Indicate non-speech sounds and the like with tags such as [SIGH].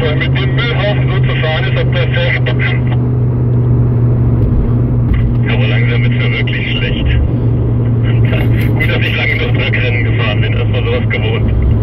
weil mit dem Müllhaufen so zu fahren ist, ob das sehr Aber langsam wird mir wirklich schlecht. [LAUGHS] Gut, dass ich lange genug Drückrennen gefahren bin, erstmal sowas gewohnt.